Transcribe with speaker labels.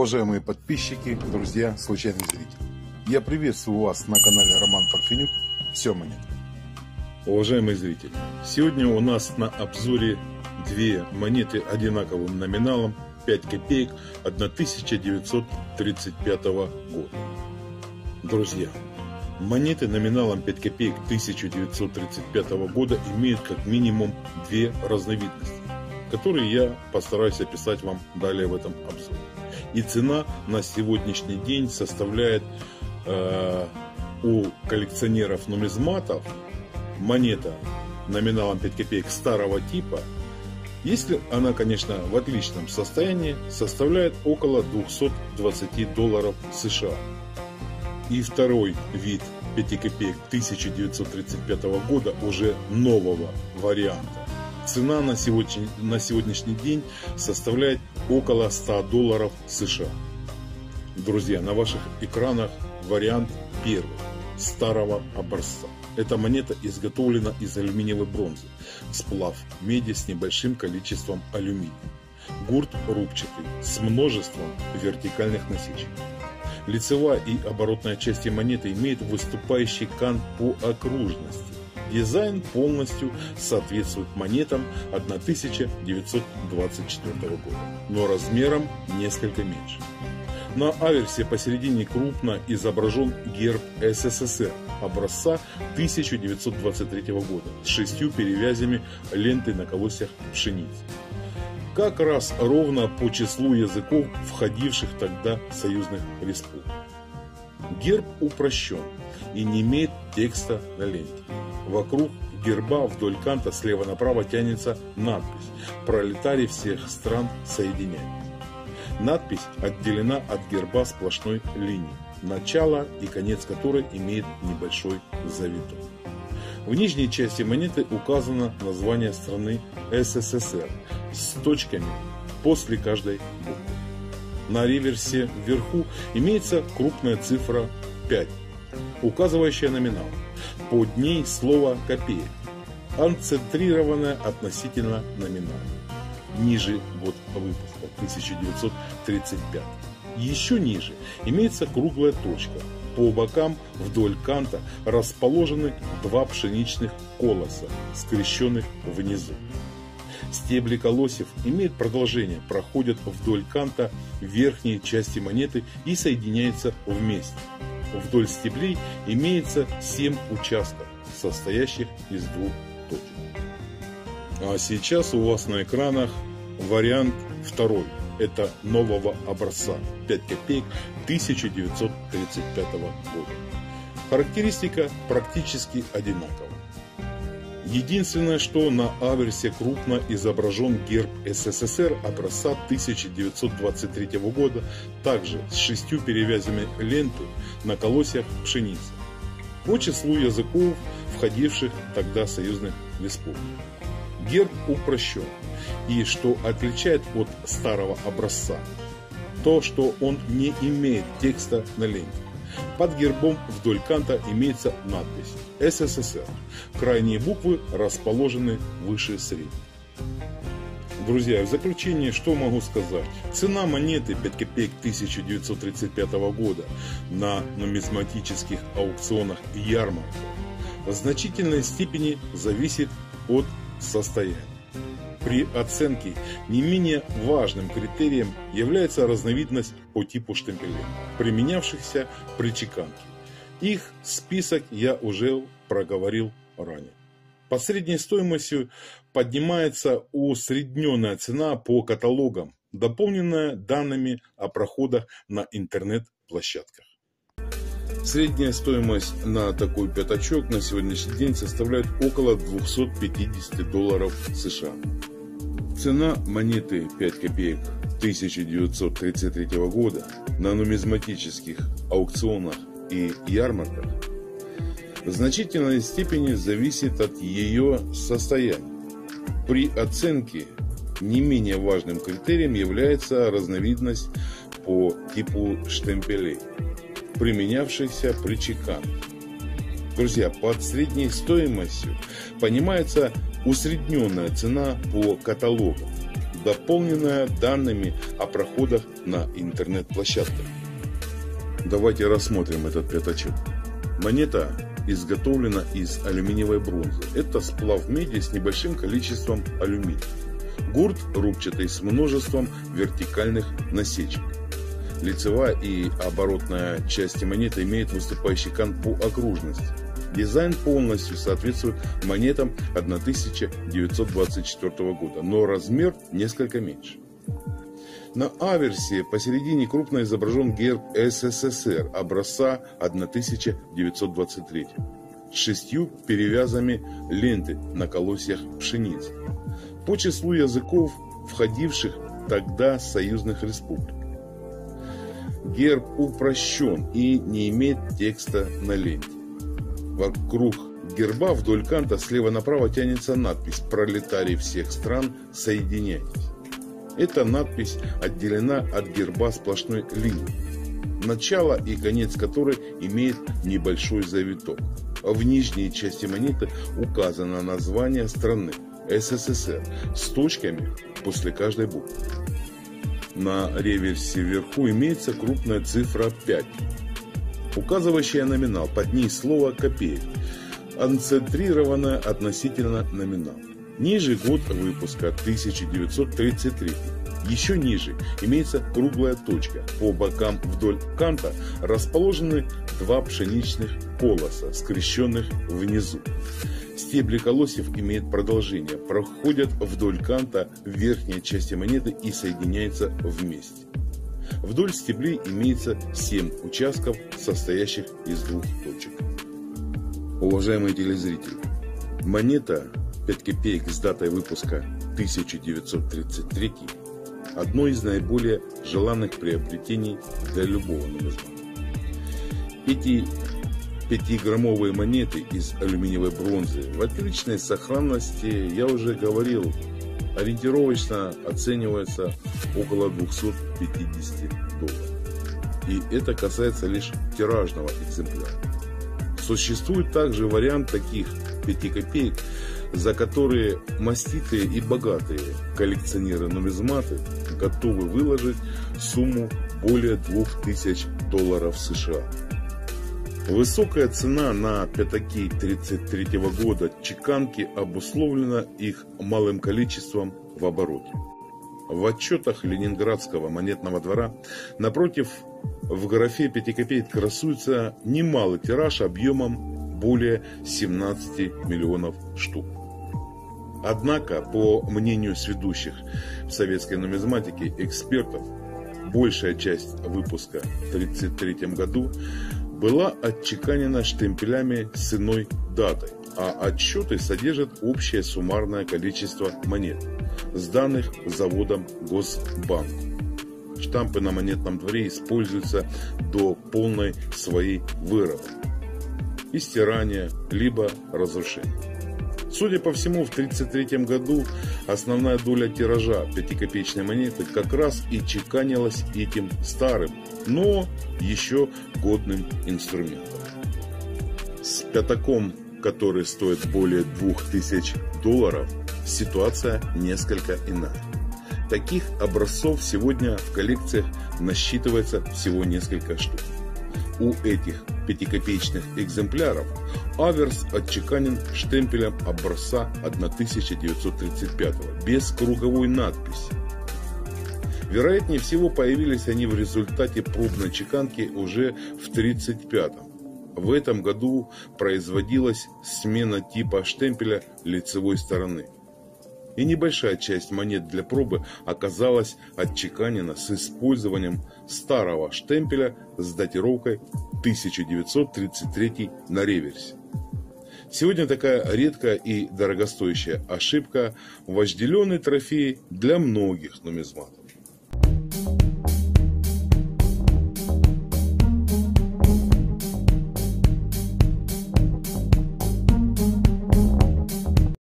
Speaker 1: Уважаемые подписчики, друзья, случайные зрители. Я приветствую вас на канале Роман Парфенюк. Все монет.
Speaker 2: Уважаемые зрители, сегодня у нас на обзоре две монеты одинаковым номиналом 5 копеек 1935 года. Друзья, монеты номиналом 5 копеек 1935 года имеют как минимум две разновидности, которые я постараюсь описать вам далее в этом обзоре. И цена на сегодняшний день составляет э, у коллекционеров нумизматов монета номиналом 5 копеек старого типа, если она, конечно, в отличном состоянии, составляет около 220 долларов США. И второй вид 5 копеек 1935 года уже нового варианта Цена на, сегодня, на сегодняшний день составляет около 100 долларов США. Друзья, на ваших экранах вариант первый, старого образца. Эта монета изготовлена из алюминиевой бронзы, сплав меди с небольшим количеством алюминия. Гурт рубчатый, с множеством вертикальных насечек. Лицевая и оборотная части монеты имеют выступающий кант по окружности Дизайн полностью соответствует монетам 1924 года, но размером несколько меньше. На аверсе посередине крупно изображен герб СССР образца 1923 года с шестью перевязями ленты на колосьях пшеницы. Как раз ровно по числу языков, входивших тогда в союзных республик. Герб упрощен и не имеет текста на ленте. Вокруг герба вдоль канта слева направо тянется надпись «Пролетарий всех стран соединяйтесь». Надпись отделена от герба сплошной линией, начало и конец которой имеет небольшой завиток. В нижней части монеты указано название страны СССР с точками после каждой буквы. На реверсе вверху имеется крупная цифра 5, указывающая номинал – под ней слово «копеек», анцентрированное относительно номинала. Ниже год выпуска 1935. Еще ниже имеется круглая точка. По бокам вдоль канта расположены два пшеничных колоса, скрещенных внизу. Стебли колосьев имеют продолжение, проходят вдоль канта верхней части монеты и соединяются вместе. Вдоль стеблей имеется 7 участков, состоящих из двух точек. А сейчас у вас на экранах вариант второй. Это нового образца 5 копеек 1935 года. Характеристика практически одинакова. Единственное, что на аверсе крупно изображен герб СССР образца 1923 года, также с шестью перевязями ленты на колосьях пшеницы. По числу языков, входивших тогда в союзных республик. Герб упрощен. И что отличает от старого образца, то, что он не имеет текста на ленте. Под гербом вдоль канта имеется надпись «СССР». Крайние буквы расположены выше средних. Друзья, в заключение что могу сказать? Цена монеты 5 копеек 1935 года на нумизматических аукционах и ярмарках в значительной степени зависит от состояния. При оценке не менее важным критерием является разновидность по типу штемпелей, применявшихся при чеканке. Их список я уже проговорил ранее. По средней стоимостью поднимается усредненная цена по каталогам, дополненная данными о проходах на интернет-площадках. Средняя стоимость на такой пятачок на сегодняшний день составляет около 250 долларов США. Цена монеты 5 копеек 1933 года на нумизматических аукционах и ярмарках в значительной степени зависит от ее состояния. При оценке не менее важным критерием является разновидность по типу штемпелей – применявшихся при чеканке. Друзья, под средней стоимостью понимается усредненная цена по каталогам, дополненная данными о проходах на интернет-площадках. Давайте рассмотрим этот пятачок. Монета изготовлена из алюминиевой бронзы. Это сплав меди с небольшим количеством алюминия. Гурт рубчатый с множеством вертикальных насечек. Лицевая и оборотная части монеты имеют выступающий кант по окружности. Дизайн полностью соответствует монетам 1924 года, но размер несколько меньше. На аверсе посередине крупно изображен герб СССР образца 1923 с шестью перевязами ленты на колосьях пшеницы. По числу языков, входивших тогда союзных республик. Герб упрощен и не имеет текста на ленте. Вокруг герба вдоль канта слева направо тянется надпись «Пролетарий всех стран, соединяйтесь». Эта надпись отделена от герба сплошной линией, начало и конец которой имеет небольшой завиток. В нижней части монеты указано название страны СССР с точками после каждой буквы. На реверсе вверху имеется крупная цифра 5, указывающая номинал, под ней слово «копеек», анцентрированное относительно номинала. Ниже год выпуска 1933. Еще ниже имеется круглая точка. По бокам вдоль канта расположены два пшеничных колоса, скрещенных внизу. Стебли колосьев имеют продолжение, проходят вдоль канта в верхней части монеты и соединяются вместе. Вдоль стеблей имеется 7 участков, состоящих из двух точек. Уважаемые телезрители, монета 5 копеек с датой выпуска 1933 одно из наиболее желанных приобретений для любого нумизмата. Эти пятиграммовые монеты из алюминиевой бронзы в отличной сохранности, я уже говорил, ориентировочно оценивается около 250 долларов. И это касается лишь тиражного экземпляра. Существует также вариант таких 5 копеек, за которые маститые и богатые коллекционеры-нумизматы готовы выложить сумму более 2000 долларов США. Высокая цена на пятаки 1933 года чеканки обусловлена их малым количеством в обороте. В отчетах Ленинградского монетного двора напротив в графе 5 копеек красуется немалый тираж объемом более 17 миллионов штук. Однако, по мнению сведущих в советской нумизматике экспертов, большая часть выпуска в 1933 году была отчеканена штемпелями с иной датой, а отчеты содержат общее суммарное количество монет, сданных заводом Госбанк. Штампы на монетном дворе используются до полной своей выработки и стирания, либо разрушения. Судя по всему, в 1933 году основная доля тиража пятикопеечной монеты как раз и чеканилась этим старым, но еще годным инструментом. С пятаком, который стоит более 2000 долларов, ситуация несколько иная. Таких образцов сегодня в коллекциях насчитывается всего несколько штук. У этих пятикопеечных экземпляров аверс отчеканен штемпелем образца 1935 без круговой надписи. Вероятнее всего появились они в результате пробной чеканки уже в 1935 в этом году производилась смена типа штемпеля лицевой стороны – и небольшая часть монет для пробы оказалась отчеканена с использованием старого штемпеля с датировкой 1933 на реверсе. Сегодня такая редкая и дорогостоящая ошибка – вожделенный трофей для многих нумизматов.